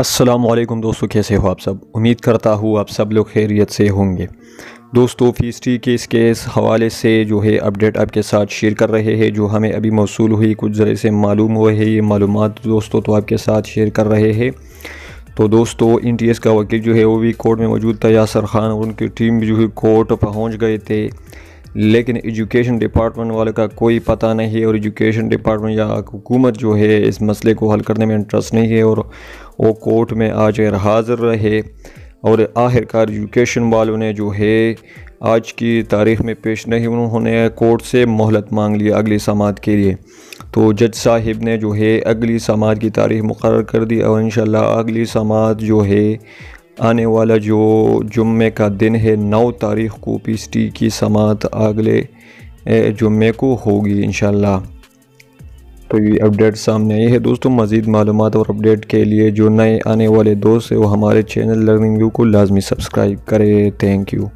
असलम दोस्तों, कैसे हो आप सब? उम्मीद करता हूँ आप सब लोग खैरियत से होंगे। दोस्तों फीसटी के इस केस हवाले से जो है अपडेट आपके साथ शेयर कर रहे हैं, जो हमें अभी मौसू हुई, कुछ ज़रिए से मालूम हुए हैं, ये मालूम दोस्तों तो आपके साथ शेयर कर रहे हैं। तो दोस्तों इन टी एस का वकील जो है, वो भी कोर्ट में मौजूद था, यासर खान, और उनकी टीम भी जो है कोर्ट पहुँच गए थे। लेकिन एजुकेशन डिपार्टमेंट वाले का कोई पता नहीं है और एजुकेशन डिपार्टमेंट या हुकूमत जो है इस मसले को हल करने में इंटरेस्ट नहीं है और वो कोर्ट में आज हाज़िर रहे। और आखिरकार एजुकेशन वालों ने जो है आज की तारीख में पेश नहीं, उन्होंने कोर्ट से मोहलत मांग लिया अगली समात के लिए। तो जज साहिब ने जो है अगली समात की तारीख मुकर कर दी और इन अगली समात जो है आने वाला जो जुम्मे का दिन है, नौ तारीख़ को पीसटी की समात अगले जुम्मे को होगी इन तो ये अपडेट सामने आई है दोस्तों, मज़ीद मालूम और अपडेट के लिए जो नए आने वाले दोस्त हैं, वो हमारे चैनल लर्निंग व्यू को लाजमी सब्सक्राइब करें। Thank you.